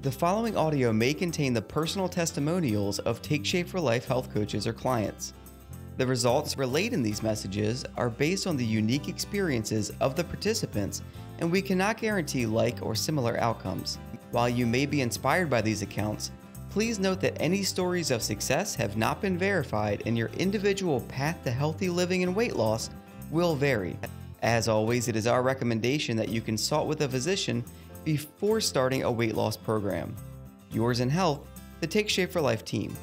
The following audio may contain the personal testimonials of Take Shape for Life health coaches or clients. The results relayed in these messages are based on the unique experiences of the participants, and we cannot guarantee like or similar outcomes. While you may be inspired by these accounts, please note that any stories of success have not been verified, and your individual path to healthy living and weight loss will vary. As always, it is our recommendation that you consult with a physician before starting a weight loss program. Yours in health, the Take Shape for Life team.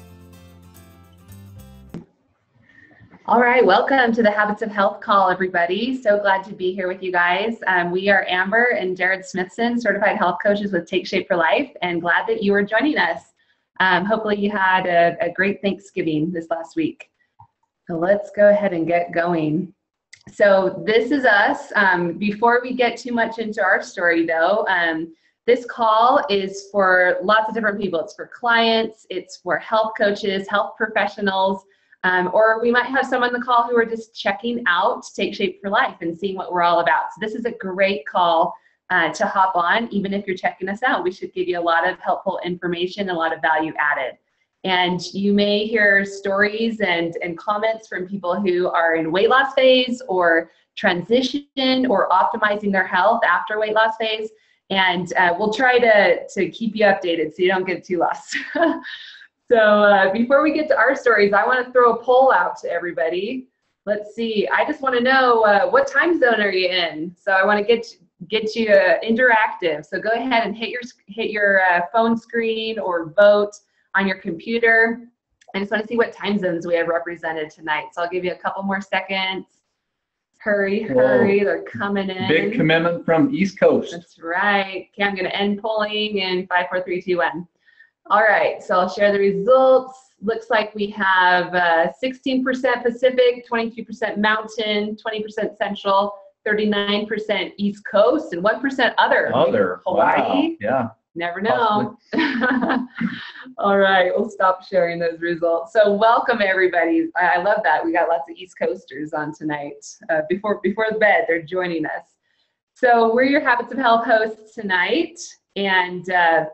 All right, welcome to the Habits of Health call, everybody. So glad to be here with you guys. Um, we are Amber and Jared Smithson, certified health coaches with Take Shape for Life, and glad that you are joining us. Um, hopefully, you had a, a great Thanksgiving this last week. So let's go ahead and get going. So this is us. Um, before we get too much into our story, though, um, this call is for lots of different people. It's for clients, it's for health coaches, health professionals, um, or we might have some on the call who are just checking out Take Shape for Life and seeing what we're all about. So this is a great call uh, to hop on, even if you're checking us out. We should give you a lot of helpful information, a lot of value added. And you may hear stories and, and comments from people who are in weight loss phase or transition or optimizing their health after weight loss phase. And uh, we'll try to, to keep you updated so you don't get too lost. so uh, before we get to our stories, I want to throw a poll out to everybody. Let's see. I just want to know uh, what time zone are you in? So I want to get get you uh, interactive. So go ahead and hit your hit your uh, phone screen or vote on your computer. I just want to see what time zones we have represented tonight. So I'll give you a couple more seconds. Hurry, hurry, Whoa. they're coming in. Big commitment from East Coast. That's right. Okay, I'm going to end polling in five, four, three, two, one. All right, so I'll share the results. Looks like we have 16% uh, Pacific, 22% Mountain, 20% Central, 39% East Coast, and 1% Other. Other. Hawaii. Wow. Yeah. Never know. All right, we'll stop sharing those results. So welcome everybody. I love that. We got lots of East Coasters on tonight. Uh, before before the bed, they're joining us. So we're your Habits of Health hosts tonight, and uh,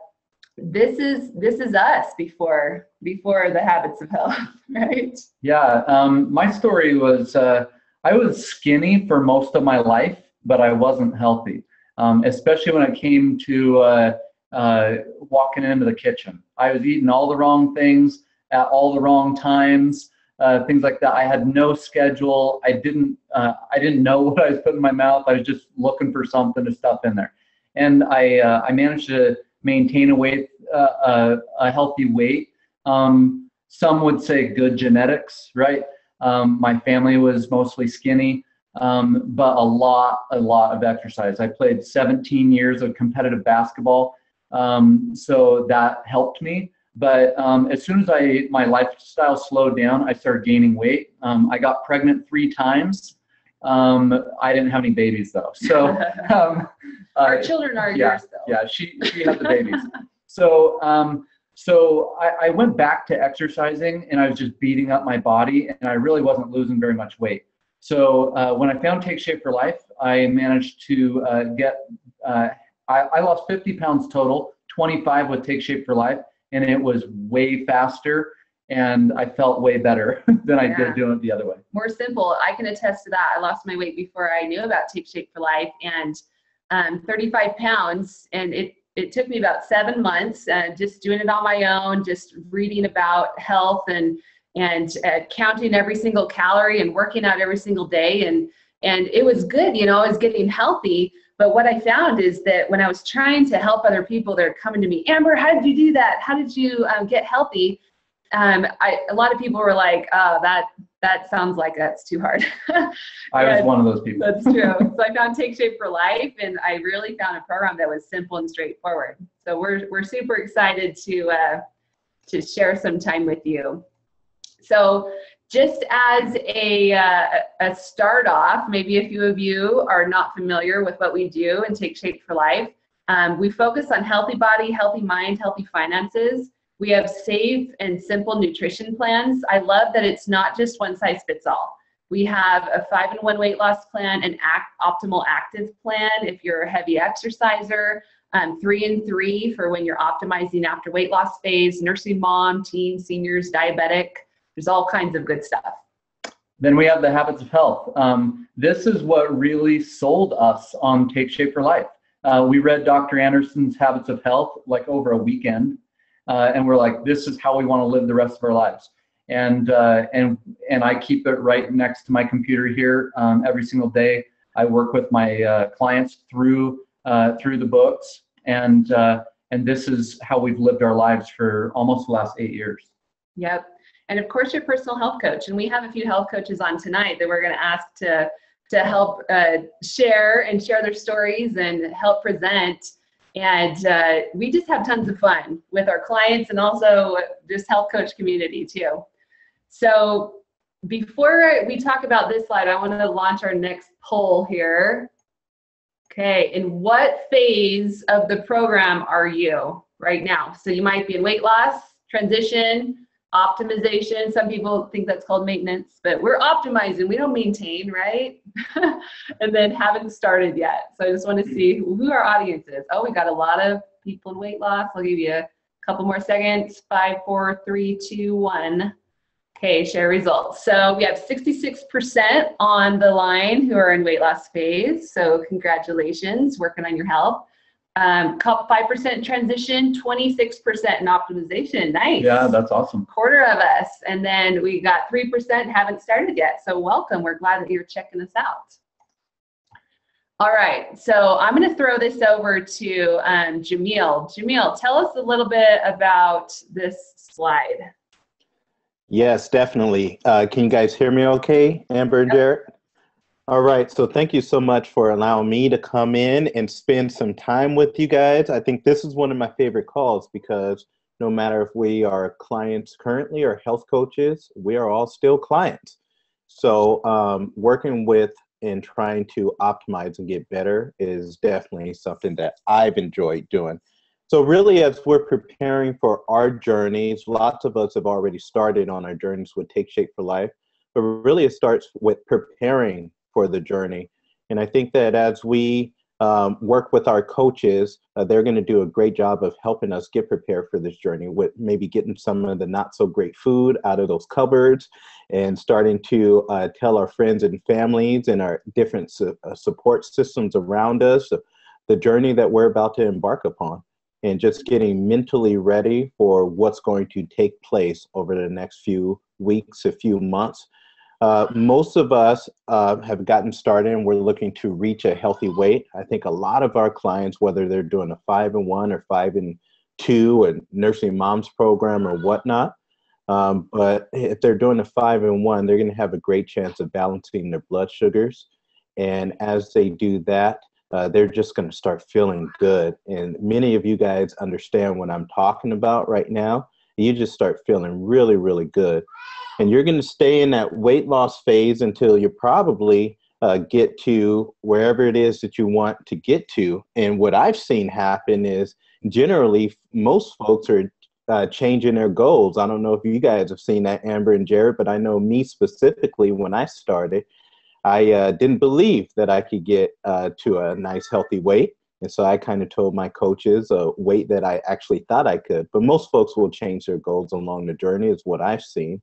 this is this is us before before the Habits of Health, right? Yeah. Um, my story was uh, I was skinny for most of my life, but I wasn't healthy, um, especially when it came to uh, uh, walking into the kitchen. I was eating all the wrong things at all the wrong times, uh, things like that. I had no schedule. I didn't. Uh, I didn't know what I was putting in my mouth. I was just looking for something to stuff in there, and I uh, I managed to maintain a weight uh, a healthy weight. Um, some would say good genetics, right? Um, my family was mostly skinny. Um, but a lot, a lot of exercise. I played 17 years of competitive basketball um, so that helped me. But um, as soon as I my lifestyle slowed down, I started gaining weight. Um, I got pregnant three times. Um, I didn't have any babies though. So um, our uh, children are yeah, yours though. Yeah, she she had the babies. so um, so I, I went back to exercising and I was just beating up my body and I really wasn't losing very much weight. So uh, when I found Take Shape for Life, I managed to uh, get uh, I, I lost 50 pounds total, 25 with Take Shape for Life, and it was way faster and I felt way better than I did doing it the other way. More simple. I can attest to that. I lost my weight before I knew about Take Shape for Life and um, 35 pounds, and it it took me about seven months, uh, just doing it on my own, just reading about health and and uh, counting every single calorie and working out every single day, and and it was good. You know, I was getting healthy, but what I found is that when I was trying to help other people, they're coming to me, Amber, how did you do that? How did you um, get healthy? Um, I, a lot of people were like, oh, that that sounds like that's too hard. I was one of those people. That's true. so I found Take Shape for Life, and I really found a program that was simple and straightforward. So we're we're super excited to uh, to share some time with you. So just as a, uh, a start off, maybe a few of you are not familiar with what we do and Take Shape for Life. Um, we focus on healthy body, healthy mind, healthy finances. We have safe and simple nutrition plans. I love that it's not just one size fits all. We have a five and one weight loss plan, an act, optimal active plan if you're a heavy exerciser. um, three and three for when you're optimizing after weight loss phase, nursing mom, teen, seniors, diabetic. There's all kinds of good stuff. Then we have the habits of health. Um, this is what really sold us on Take Shape for Life. Uh, we read Dr. Anderson's Habits of Health like over a weekend, uh, and we're like, this is how we want to live the rest of our lives. And uh, and and I keep it right next to my computer here um, every single day. I work with my uh, clients through uh, through the books, and uh, and this is how we've lived our lives for almost the last eight years. Yep. And of course, your personal health coach. And we have a few health coaches on tonight that we're going to ask to to help uh, share and share their stories and help present. And uh, we just have tons of fun with our clients and also this health coach community too. So before we talk about this slide, I want to launch our next poll here. Okay, in what phase of the program are you right now? So you might be in weight loss, transition, optimization. Some people think that's called maintenance, but we're optimizing. We don't maintain, right? and then haven't started yet. So I just want to see who our audience is. Oh, we got a lot of people in weight loss. I'll give you a couple more seconds. Five, four, three, two, one. Okay, share results. So we have 66% on the line who are in weight loss phase. So congratulations, working on your health. Um, 5% transition, 26% in optimization. Nice. Yeah, that's awesome. Quarter of us. And then we got 3% haven't started yet. So welcome. We're glad that you're checking us out. All right, so I'm going to throw this over to um, Jamil. Jamil, tell us a little bit about this slide. Yes, definitely. Uh, can you guys hear me okay, Amber and Jared? All right, so thank you so much for allowing me to come in and spend some time with you guys. I think this is one of my favorite calls because no matter if we are clients currently or health coaches, we are all still clients. So um, working with and trying to optimize and get better is definitely something that I've enjoyed doing. So, really, as we're preparing for our journeys, lots of us have already started on our journeys with Take Shape for Life, but really it starts with preparing for the journey. And I think that as we um, work with our coaches, uh, they're going to do a great job of helping us get prepared for this journey with maybe getting some of the not so great food out of those cupboards and starting to uh, tell our friends and families and our different su- uh, support systems around us the journey that we're about to embark upon and just getting mentally ready for what's going to take place over the next few weeks, a few months. Uh, most of us uh, have gotten started and we're looking to reach a healthy weight. I think a lot of our clients, whether they're doing a five and one or five and two and nursing moms program or whatnot, um, but if they're doing a five and one, they're going to have a great chance of balancing their blood sugars. And as they do that, uh, they're just going to start feeling good. And many of you guys understand what I'm talking about right now. You just start feeling really, really good. And you're going to stay in that weight loss phase until you probably uh, get to wherever it is that you want to get to. And what I've seen happen is generally most folks are uh, changing their goals. I don't know if you guys have seen that, Amber and Jared, but I know me specifically when I started, I uh, didn't believe that I could get uh, to a nice healthy weight. And so I kind of told my coaches a weight that I actually thought I could. But most folks will change their goals along the journey, is what I've seen.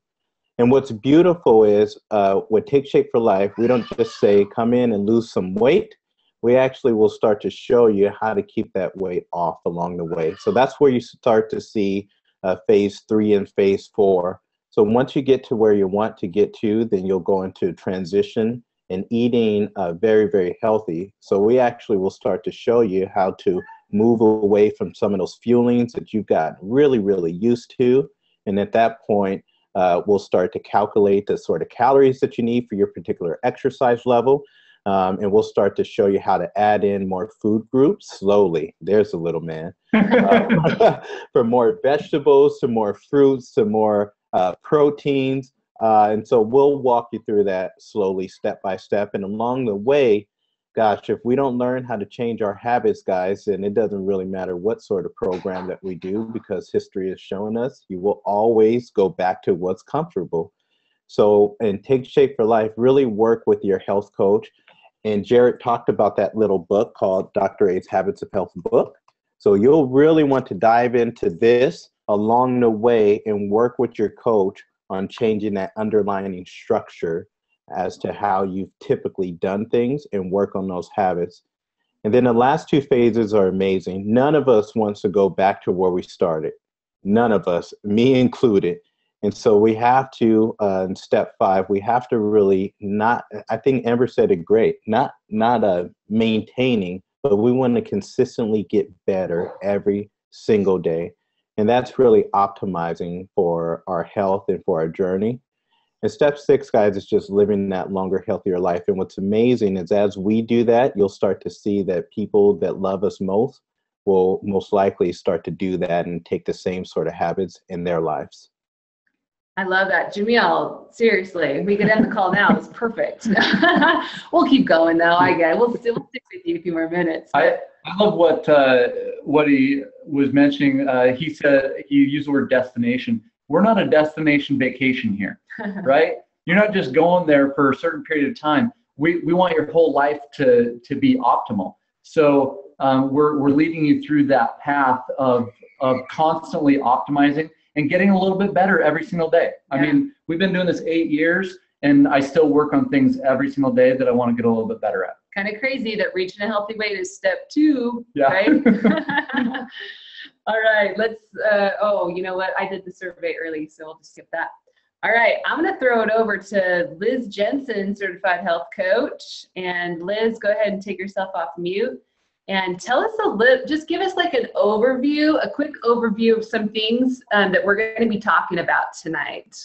And what's beautiful is uh, with Take Shape for Life, we don't just say, come in and lose some weight. We actually will start to show you how to keep that weight off along the way. So that's where you start to see uh, phase three and phase four. So once you get to where you want to get to, then you'll go into transition and eating uh, very, very healthy. So we actually will start to show you how to move away from some of those fuelings that you've got really, really used to. And at that point, uh, we'll start to calculate the sort of calories that you need for your particular exercise level. Um, and we'll start to show you how to add in more food groups slowly. There's a little man. uh, for more vegetables, to more fruits, to more uh, proteins, uh, and so we'll walk you through that slowly, step by step. And along the way, gosh, if we don't learn how to change our habits, guys, then it doesn't really matter what sort of program that we do because history has shown us you will always go back to what's comfortable. So, and Take Shape for Life, really work with your health coach. And Jared talked about that little book called Dr. A's Habits of Health book. So you'll really want to dive into this along the way and work with your coach on changing that underlying structure as to how you've typically done things and work on those habits. And then the last two phases are amazing. None of us wants to go back to where we started. None of us, me included. And so we have to, uh, in step five, we have to really not. I think Amber said it great. Not not uh, maintaining, but we want to consistently get better every single day. And that's really optimizing for our health and for our journey. And step six, guys, is just living that longer, healthier life. And what's amazing is as we do that, you'll start to see that people that love us most will most likely start to do that and take the same sort of habits in their lives. I love that. Jamil, seriously, we could end the call now. It's perfect. we'll keep going though, I get it. We'll, we'll stick with you a few more minutes. I, I love what uh, what he was mentioning. Uh, he said he used the word destination. We're not a destination vacation here, right? You're not just going there for a certain period of time. We, we want your whole life to, to be optimal. So um, we're, we're leading you through that path of, of constantly optimizing and getting a little bit better every single day. I Yeah. mean, we've been doing this eight years, and I still work on things every single day that I want to get a little bit better at. kind of crazy that reaching a healthy weight is step two, Yeah. right? All right, let's, uh, oh, you know what? I did the survey early, so we'll just skip that. All right, I'm going to throw it over to Liz Jensen, certified health coach. And Liz, go ahead and take yourself off mute and tell us a little, just give us like an overview, a quick overview of some things um, that we're going to be talking about tonight.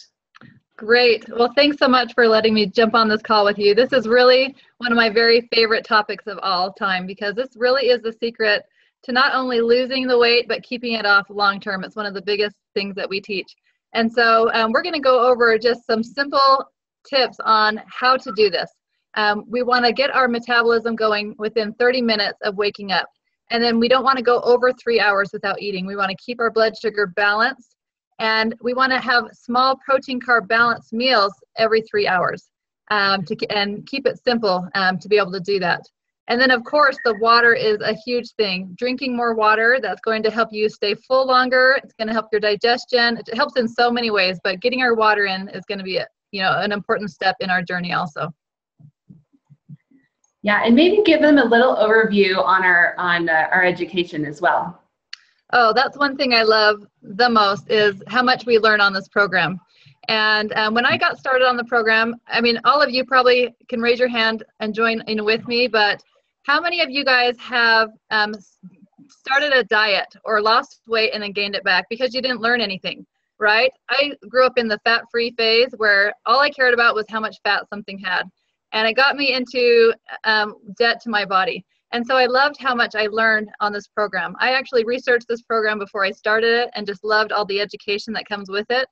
Great. Well, thanks so much for letting me jump on this call with you. This is really one of my very favorite topics of all time because this really is the secret to not only losing the weight but keeping it off long term. It's one of the biggest things that we teach. And so um, we're going to go over just some simple tips on how to do this. Um, we want to get our metabolism going within 30 minutes of waking up. And then we don't want to go over three hours without eating. We want to keep our blood sugar balanced and we want to have small protein carb balanced meals every three hours um, to and keep it simple um, to be able to do that. And then of course the water is a huge thing. Drinking more water that's going to help you stay full longer. It's going to help your digestion. It helps in so many ways but getting our water in is going to be you know an important step in our journey also. Yeah, and maybe give them a little overview on our on uh, our education as well. Oh, that's one thing I love the most is how much we learn on this program. And um, when I got started on the program, I mean, all of you probably can raise your hand and join in with me, but how many of you guys have um, started a diet or lost weight and then gained it back because you didn't learn anything, right? I grew up in the fat free phase where all I cared about was how much fat something had. And it got me into um, debt to my body. And so I loved how much I learned on this program. I actually researched this program before I started it and just loved all the education that comes with it.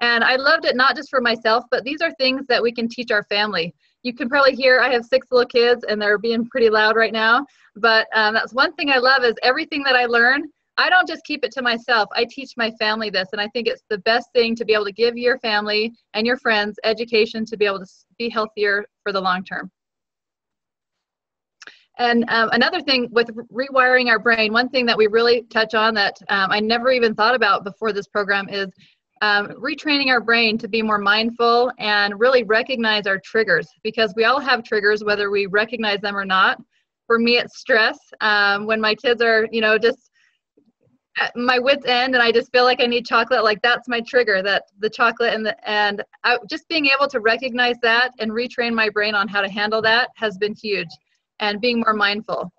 And I loved it not just for myself, but these are things that we can teach our family. You can probably hear I have six little kids and they're being pretty loud right now. But um, that's one thing I love is everything that I learn, I don't just keep it to myself. I teach my family this. And I think it's the best thing to be able to give your family and your friends education to be able to be healthier for the long term. And um, another thing with rewiring our brain, one thing that we really touch on that um, I never even thought about before this program is um, retraining our brain to be more mindful and really recognize our triggers because we all have triggers whether we recognize them or not. For me, it's stress. Um, when my kids are, you know, just at my wits end and I just feel like I need chocolate, like that's my trigger, that the chocolate and the, and I, just being able to recognize that and retrain my brain on how to handle that has been huge and being more mindful.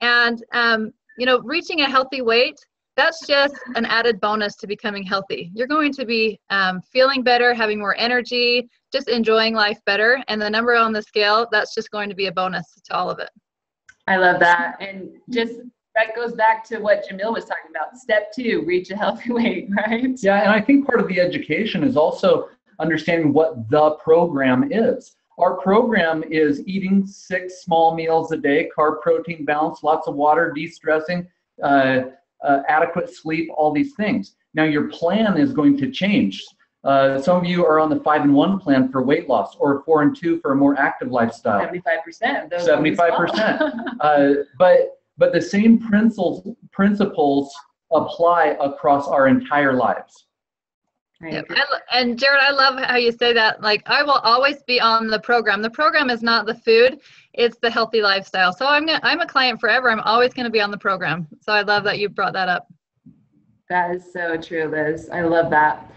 And, um, you know, reaching a healthy weight, that's just an added bonus to becoming healthy. You're going to be um, feeling better, having more energy, just enjoying life better. And the number on the scale, that's just going to be a bonus to all of it. I love that, and just that goes back to what Jamil was talking about. Step two: reach a healthy weight, right? Yeah, and I think part of the education is also understanding what the program is. Our program is eating six small meals a day, carb protein balance, lots of water, de stressing, uh, uh, adequate sleep, all these things. Now, your plan is going to change. Uh, some of you are on the five and one plan for weight loss, or four and two for a more active lifestyle. Seventy-five percent 75%. Uh, but but the same principles principles apply across our entire lives. Yep. and Jared, I love how you say that. Like, I will always be on the program. The program is not the food; it's the healthy lifestyle. So I'm gonna, I'm a client forever. I'm always going to be on the program. So I love that you brought that up. That is so true, Liz. I love that.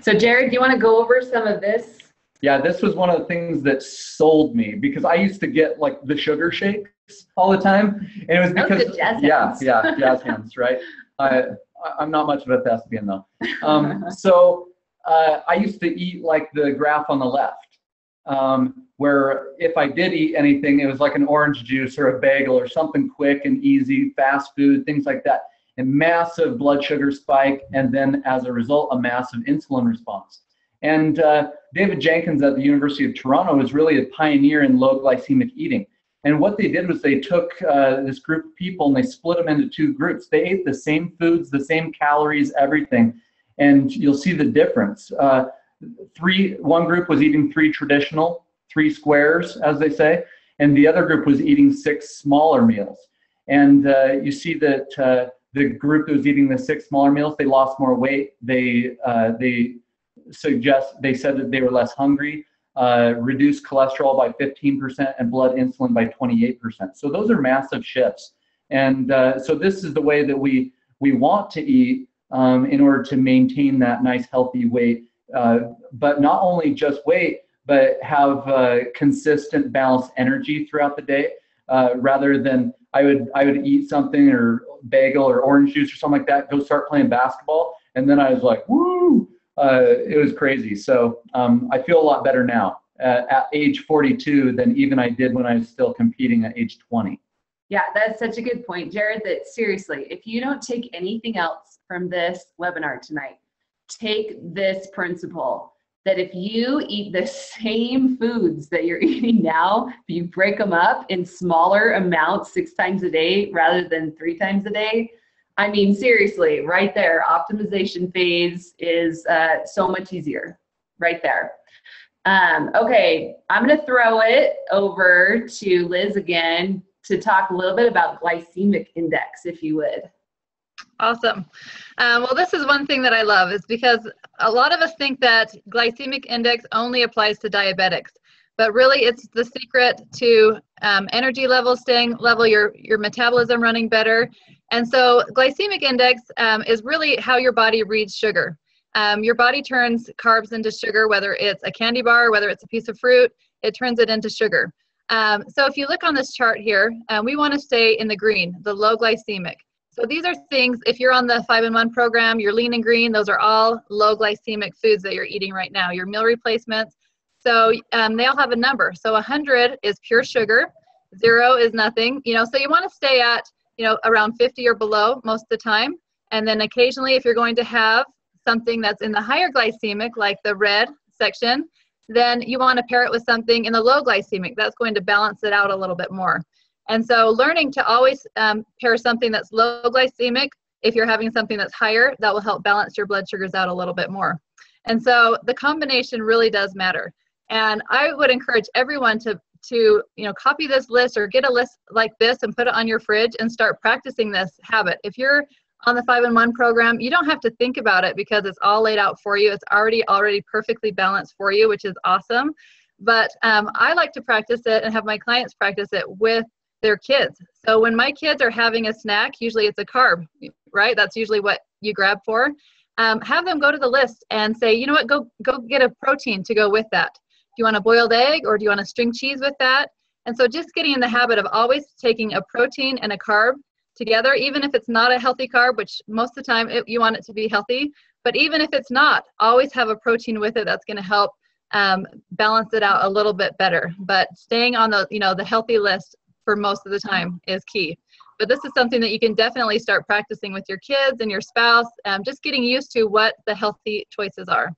So, Jared, do you want to go over some of this? Yeah, this was one of the things that sold me because I used to get like the sugar shakes all the time, and it was because yeah, yeah, jazz hands, right? I I'm not much of a thespian though. Um, so uh, I used to eat like the graph on the left, um, where if I did eat anything, it was like an orange juice or a bagel or something quick and easy, fast food, things like that, and massive blood sugar spike, and then as a result, a massive insulin response. And uh, David Jenkins at the University of Toronto is really a pioneer in low glycemic eating. And what they did was they took uh, this group of people and they split them into two groups. They ate the same foods, the same calories, everything, and you'll see the difference. Uh, three, one group was eating three traditional, three squares, as they say, and the other group was eating six smaller meals. And uh, you see that uh, the group that was eating the six smaller meals, they lost more weight. They uh, they suggest they said that they were less hungry uh, reduced cholesterol by 15% and blood insulin by 28%. So those are massive shifts. And uh, so this is the way that we, we want to eat um, in order to maintain that nice healthy weight, uh, but not only just weight, but have uh, consistent balanced energy throughout the day uh, rather than I would, I would eat something or bagel or orange juice or something like that, go start playing basketball. And then I was like, woo, uh, it was crazy. So um, I feel a lot better now uh, at age 42 than even I did when I was still competing at age 20. Yeah, that's such a good point, Jared. That seriously, if you don't take anything else from this webinar tonight, take this principle that if you eat the same foods that you're eating now, you break them up in smaller amounts six times a day rather than three times a day, I mean, seriously, right there, optimization phase is uh, so much easier right there. Um, okay, I'm going to throw it over to Liz again to talk a little bit about glycemic index, if you would. Awesome. Um, well, this is one thing that I love is because a lot of us think that glycemic index only applies to diabetics, but really it's the secret to um, energy level staying level, your, your metabolism running better, and so glycemic index um, is really how your body reads sugar. Um, your body turns carbs into sugar, whether it's a candy bar, whether it's a piece of fruit, it turns it into sugar. Um, so if you look on this chart here, um, we want to stay in the green, the low glycemic. So these are things, if you're on the 5 in 1 program, you're lean and green, those are all low glycemic foods that you're eating right now, your meal replacements. So um, they all have a number. So 100 is pure sugar, zero is nothing. You know, so you want to stay at you know, around 50 or below most of the time. And then occasionally, if you're going to have something that's in the higher glycemic, like the red section, then you want to pair it with something in the low glycemic. That's going to balance it out a little bit more. And so, learning to always um, pair something that's low glycemic, if you're having something that's higher, that will help balance your blood sugars out a little bit more. And so, the combination really does matter. And I would encourage everyone to to you know copy this list or get a list like this and put it on your fridge and start practicing this habit. If you're on the 5 in 1 program you don't have to think about it because it's all laid out for you. It's already already perfectly balanced for you which is awesome. But um, i like to practice it and have my clients practice it with their kids. So when my kids are having a snack usually it's a carb right? That's usually what you grab for. Um, have them go to the list and say you know what? Go go get a protein to go with that you want a boiled egg or do you want a string cheese with that? And so just getting in the habit of always taking a protein and a carb together, even if it's not a healthy carb, which most of the time it, you want it to be healthy, but even if it's not, always have a protein with it that's going to help um, balance it out a little bit better. But staying on the you know the healthy list for most of the time is key. But this is something that you can definitely start practicing with your kids and your spouse, um, just getting used to what the healthy choices are.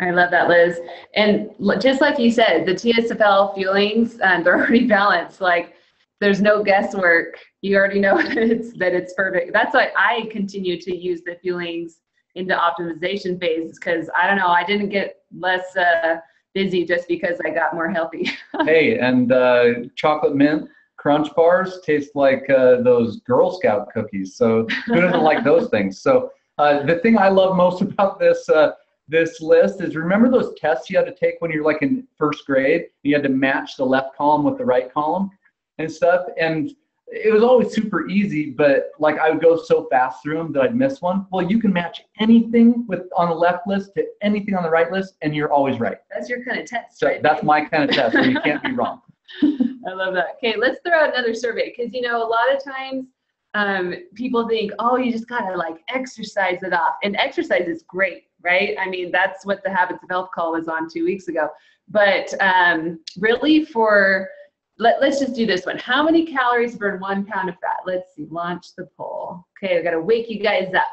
I love that, Liz. And just like you said, the TSFL fuelings, um, they're already balanced. Like there's no guesswork. You already know that it's, that it's perfect. That's why I continue to use the fuelings into optimization phases because I don't know, I didn't get less uh, busy just because I got more healthy. hey, and uh, chocolate mint Crunch bars taste like uh, those Girl Scout cookies. So who doesn't like those things? So uh, the thing I love most about this uh, this list is remember those tests you had to take when you're like in first grade. You had to match the left column with the right column and stuff. And it was always super easy, but like I would go so fast through them that I'd miss one. Well, you can match anything with on the left list to anything on the right list, and you're always right. That's your kind of test. So right? that's my kind of test. Where you can't be wrong. I love that. Okay, let's throw out another survey because you know a lot of times um, people think, oh, you just gotta like exercise it off, and exercise is great, right? I mean, that's what the Habits of Health call was on two weeks ago. But um, really, for let, let's just do this one. How many calories burn one pound of fat? Let's see. Launch the poll. Okay, I gotta wake you guys up.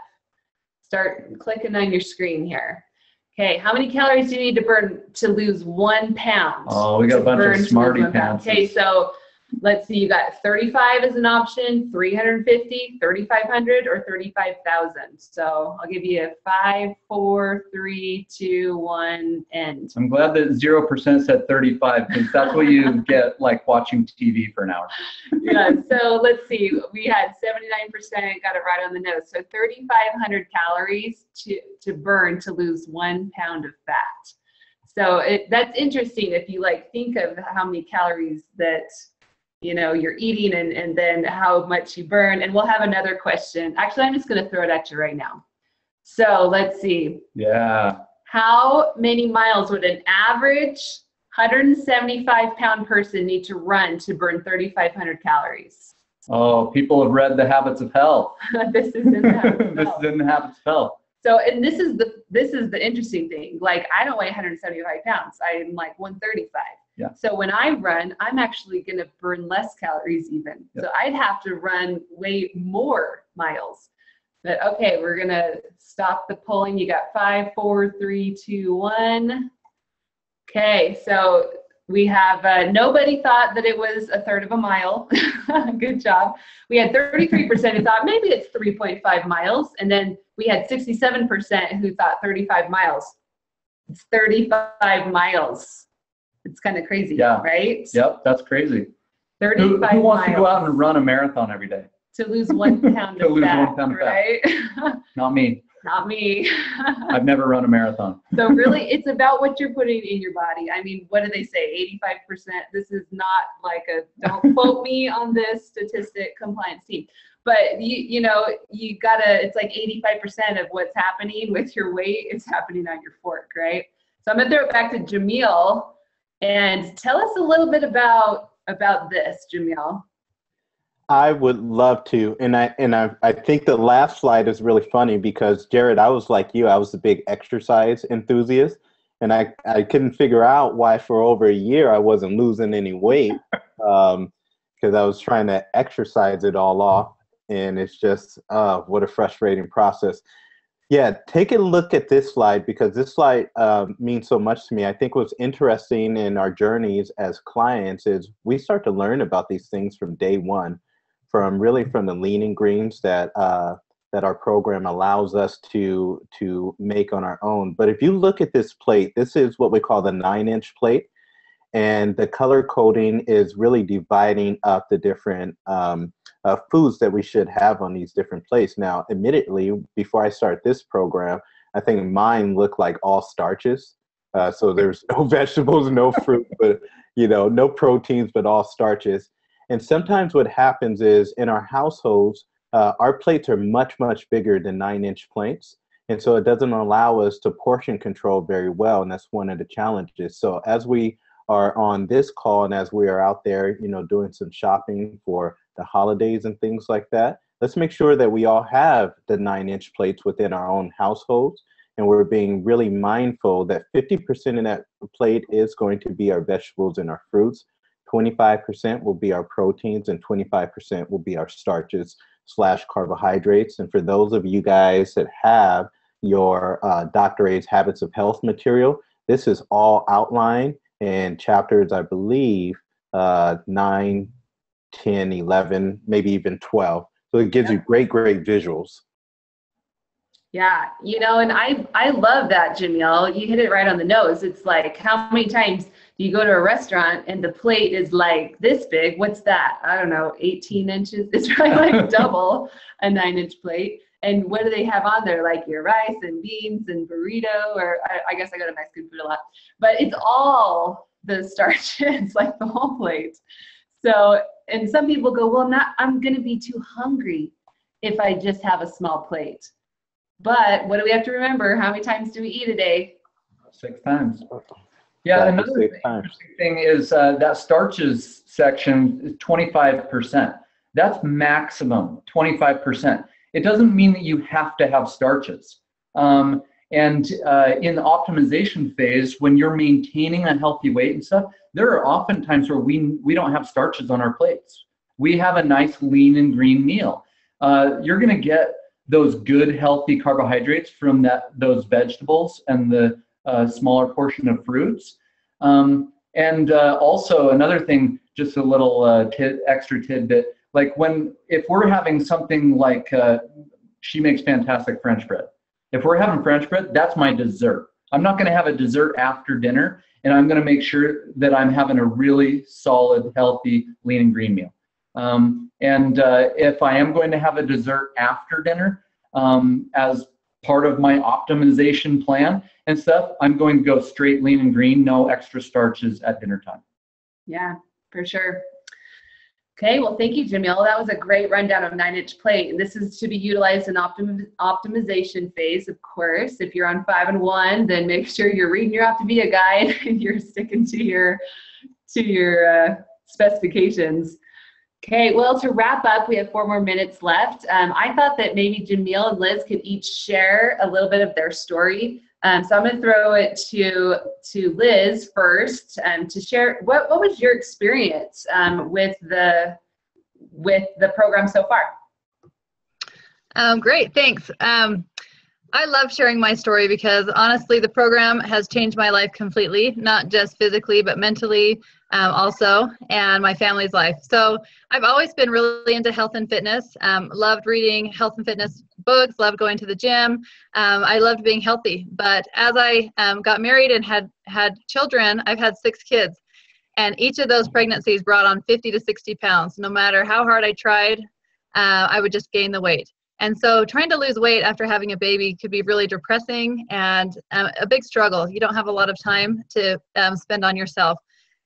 Start clicking on your screen here. Okay, how many calories do you need to burn to lose one pound? Oh, we got a bunch of smarty pants. Okay, so let's see, you got 35 as an option, 350, 3,500, or 35,000. So I'll give you a five, four, three, two, one, end. I'm glad that zero percent said 35 because that's what you get like watching TV for an hour. yeah, so let's see. We had 79% got it right on the nose. So 3,500 calories to, to burn to lose one pound of fat. So it, that's interesting if you like think of how many calories that you know you're eating and, and then how much you burn. And we'll have another question. Actually, I'm just going to throw it at you right now. So let's see. Yeah. How many miles would an average 175 pound person need to run to burn 3,500 calories? Oh, people have read The Habits of Health. this is in the this is in The Habits of Health. So, and this is the this is the interesting thing. Like, I don't weigh 175 pounds. I'm like 135. Yeah. So when I run, I'm actually going to burn less calories even. Yeah. So I'd have to run way more miles. But okay, we're gonna stop the polling. You got five, four, three, two, one. Okay, so we have uh, nobody thought that it was a third of a mile. Good job. We had 33% who thought maybe it's 3.5 miles, and then we had 67% who thought 35 miles. It's 35 miles. It's kind of crazy, Yeah. right? Yep, that's crazy. 35 Who, who wants to go out and run a marathon every day? to lose one pound To of lose fat, one pound of fat. right? Not me. Not me. I've never run a marathon. so really, it's about what you're putting in your body. I mean, what do they say? 85%. This is not like a don't quote me on this statistic compliance team. But you you know, you gotta it's like 85% of what's happening with your weight is happening on your fork, right? So I'm gonna throw it back to Jamil and tell us a little bit about about this, Jamil. I would love to, and I and I I think the last slide is really funny because Jared, I was like you, I was a big exercise enthusiast, and I I couldn't figure out why for over a year I wasn't losing any weight, um, because I was trying to exercise it all off, and it's just uh, what a frustrating process. Yeah, take a look at this slide because this slide um, means so much to me. I think what's interesting in our journeys as clients is we start to learn about these things from day one from really from the lean and greens that uh, that our program allows us to to make on our own. But if you look at this plate, this is what we call the nine inch plate, and the color coding is really dividing up the different um, uh, foods that we should have on these different plates. Now, admittedly, before I start this program, I think mine look like all starches. Uh, so there's no vegetables, no fruit, but you know, no proteins, but all starches. And sometimes what happens is in our households, uh, our plates are much, much bigger than nine inch plates. And so it doesn't allow us to portion control very well. And that's one of the challenges. So as we are on this call and as we are out there, you know, doing some shopping for the holidays and things like that, let's make sure that we all have the nine inch plates within our own households. And we're being really mindful that 50% of that plate is going to be our vegetables and our fruits. 25% will be our proteins and 25% will be our starches slash carbohydrates. And for those of you guys that have your uh, Dr. A's Habits of Health material, this is all outlined in chapters, I believe, uh, 9, 10, 11, maybe even 12. So it gives you great, great visuals. Yeah, you know, and I I love that, Jamil. You hit it right on the nose. It's like how many times do you go to a restaurant and the plate is like this big? What's that? I don't know, 18 inches. It's probably like double a nine inch plate. And what do they have on there? Like your rice and beans and burrito, or I, I guess I go to Mexican food a lot, but it's all the starches, like the whole plate. So, and some people go, well, I'm not, I'm going to be too hungry if I just have a small plate. But what do we have to remember? How many times do we eat a day? Six times. Yeah, another thing, thing is uh, that starches section is 25%. That's maximum, 25%. It doesn't mean that you have to have starches. Um, and uh, in the optimization phase, when you're maintaining a healthy weight and stuff, there are often times where we, we don't have starches on our plates. We have a nice lean and green meal. Uh, you're going to get those good healthy carbohydrates from that those vegetables and the uh, smaller portion of fruits. Um, and uh, also another thing, just a little uh, extra tidbit, like when if we're having something like uh, she makes fantastic French bread. If we're having French bread, that's my dessert. I'm not going to have a dessert after dinner, and I'm going to make sure that I'm having a really solid, healthy, lean and green meal. Um, and uh, if I am going to have a dessert after dinner um, as part of my optimization plan and stuff, I'm going to go straight lean and green, no extra starches at dinner time. Yeah, for sure. Okay, well, thank you, Jamil. That was a great rundown of nine inch plate. And this is to be utilized in optim- optimization phase, of course. If you're on five and one, then make sure you're reading your Optavia guide and you're sticking to your to your uh, specifications. Okay, well, to wrap up, we have four more minutes left. Um, I thought that maybe Jamil and Liz could each share a little bit of their story. Um, so I'm going to throw it to to Liz first um, to share what what was your experience um, with the with the program so far. Um, great, thanks. Um, I love sharing my story because honestly, the program has changed my life completely, not just physically, but mentally um, also, and my family's life. So I've always been really into health and fitness, um, loved reading health and fitness books, loved going to the gym. Um, I loved being healthy. But as I um, got married and had, had children, I've had six kids. And each of those pregnancies brought on 50 to 60 pounds. No matter how hard I tried, uh, I would just gain the weight. And so trying to lose weight after having a baby could be really depressing and um, a big struggle. You don't have a lot of time to um, spend on yourself.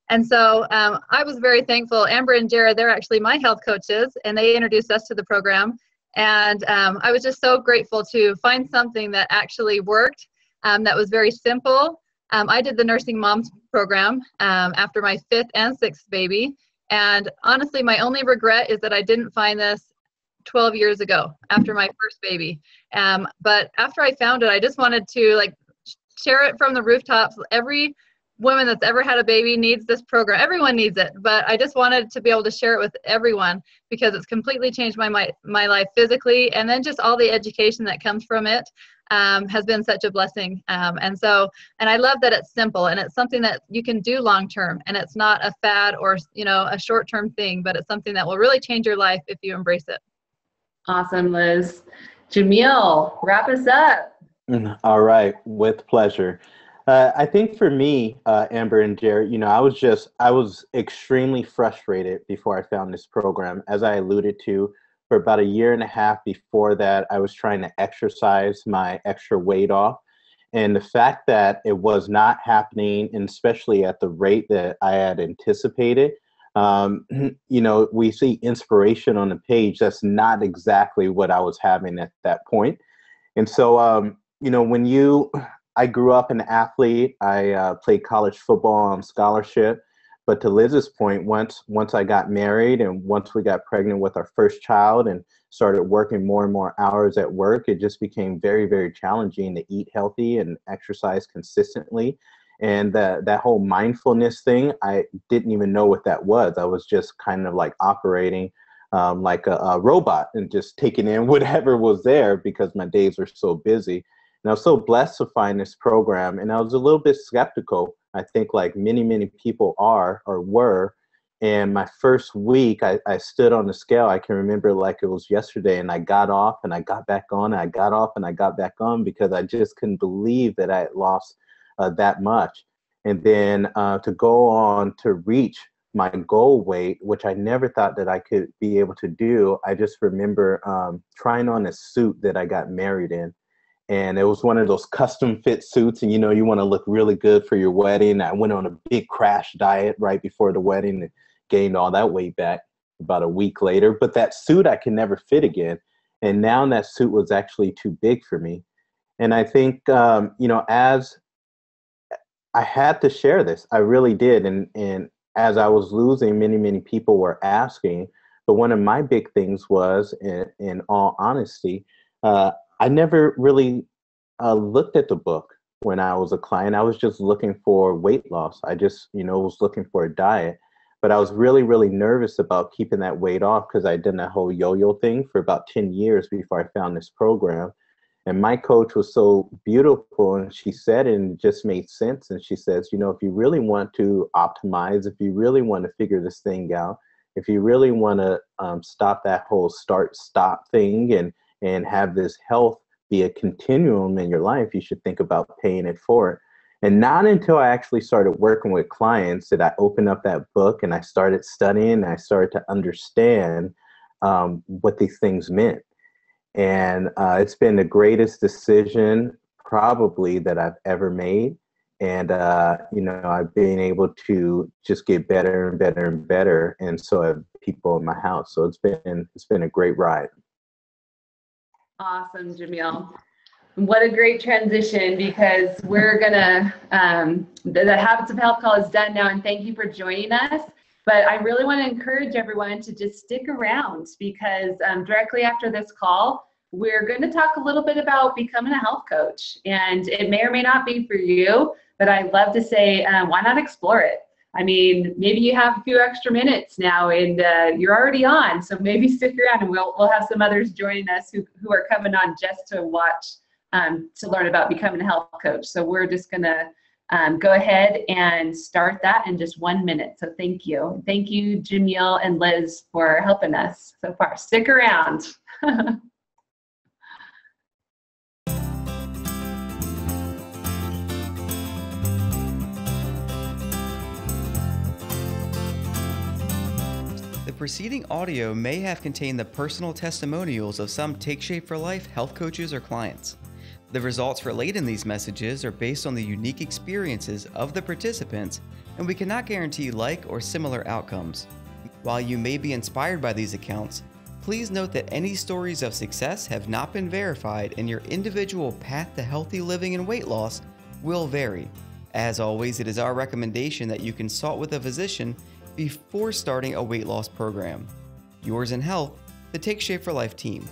And so um, I was very thankful. Amber and Jared, they're actually my health coaches, and they introduced us to the program. And um, I was just so grateful to find something that actually worked, um, that was very simple. Um, I did the nursing moms program after my fifth and sixth baby. And honestly, my only regret is that I didn't find this 12 years ago after my first baby. Um, but after I found it, I just wanted to like share it from the rooftops. Every woman that's ever had a baby needs this program. Everyone needs it, but I just wanted to be able to share it with everyone because it's completely changed my my, my life physically, and then just all the education that comes from it um, has been such a blessing. Um, and so, and I love that it's simple and it's something that you can do long term, and it's not a fad or you know a short term thing, but it's something that will really change your life if you embrace it. Awesome, Liz. Jamil, wrap us up. All right, with pleasure. Uh, I think for me, uh, Amber and Jared, you know, I was just, I was extremely frustrated before I found this program. As I alluded to, for about a year and a half before that, I was trying to exercise my extra weight off. And the fact that it was not happening, and especially at the rate that I had anticipated, um, you know, we see inspiration on the page. That's not exactly what I was having at that point. And so, um, you know, when you, I grew up an athlete. I uh, played college football on scholarship. But to Liz's point, once once I got married and once we got pregnant with our first child and started working more and more hours at work, it just became very very challenging to eat healthy and exercise consistently and that that whole mindfulness thing i didn't even know what that was i was just kind of like operating um, like a, a, robot and just taking in whatever was there because my days were so busy and i was so blessed to find this program and i was a little bit skeptical i think like many many people are or were and my first week, I, I stood on the scale. I can remember like it was yesterday, and I got off and I got back on. And I got off and I got back on because I just couldn't believe that I had lost uh, that much. And then uh, to go on to reach my goal weight, which I never thought that I could be able to do, I just remember um, trying on a suit that I got married in. And it was one of those custom fit suits, and you know, you want to look really good for your wedding. I went on a big crash diet right before the wedding and gained all that weight back about a week later. But that suit I can never fit again. And now that suit was actually too big for me. And I think, um, you know, as I had to share this, I really did. And, and as I was losing, many, many people were asking. But one of my big things was, in, in all honesty, uh, I never really uh, looked at the book when I was a client. I was just looking for weight loss. I just, you know, was looking for a diet but I was really, really nervous about keeping that weight off because I'd done that whole yo-yo thing for about 10 years before I found this program. And my coach was so beautiful and she said and just made sense. And she says, you know, if you really want to optimize, if you really want to figure this thing out, if you really want to um, stop that whole start stop thing and and have this health be a continuum in your life, you should think about paying it forward. And not until I actually started working with clients did I open up that book and I started studying and I started to understand um, what these things meant. And uh, it's been the greatest decision probably that I've ever made. And, uh, you know, I've been able to just get better and better and better. And so have people in my house. So it's been, it's been a great ride. Awesome, Jamil. What a great transition because we're gonna, um, the, the Habits of Health call is done now and thank you for joining us. But I really wanna encourage everyone to just stick around because um, directly after this call, we're going to talk a little bit about becoming a health coach. And it may or may not be for you, but I'd love to say, um, why not explore it? I mean, maybe you have a few extra minutes now and uh, you're already on. So maybe stick around and we'll, we'll have some others joining us who, who are coming on just to watch um, to learn about becoming a health coach. So we're just going to um, go ahead and start that in just one minute. So thank you. Thank you, Jamil and Liz, for helping us so far. Stick around. preceding audio may have contained the personal testimonials of some Take Shape for Life health coaches or clients. The results relayed in these messages are based on the unique experiences of the participants, and we cannot guarantee like or similar outcomes. While you may be inspired by these accounts, please note that any stories of success have not been verified and your individual path to healthy living and weight loss will vary. As always, it is our recommendation that you consult with a physician before starting a weight loss program. Yours in health, the Take Shape for Life team.